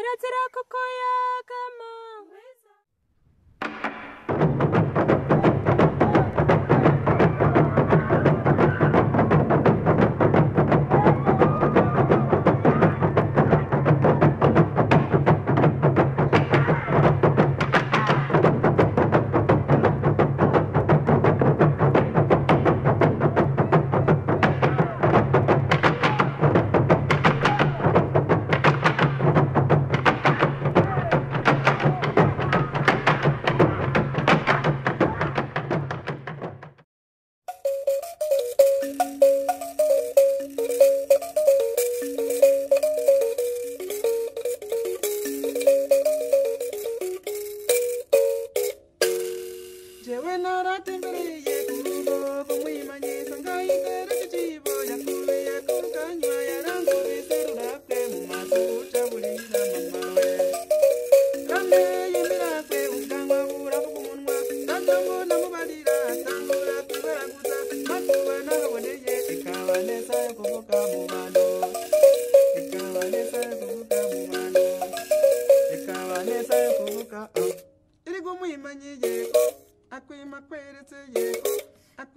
つラここやか yagama jewe naratembereye ku rugo rw'umwimanyisa ngayitera ikibo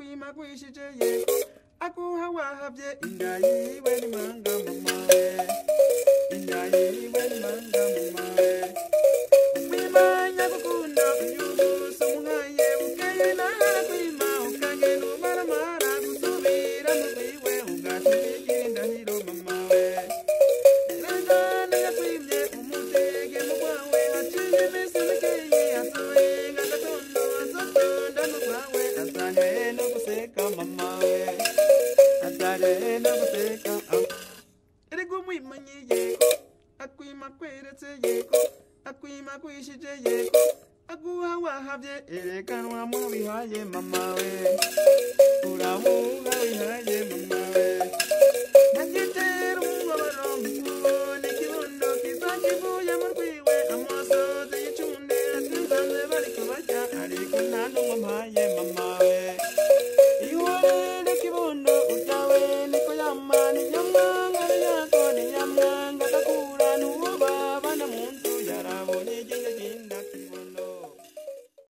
akwima gwishije yego. Akuha wahavye inda yiwe nimanga mama we inda yiwe nimanga mama we mama ah. erega umwimanyi yego akwima kweretse yego akwima kwishije yego aguha wahavye erekanwa mu bihaye mama we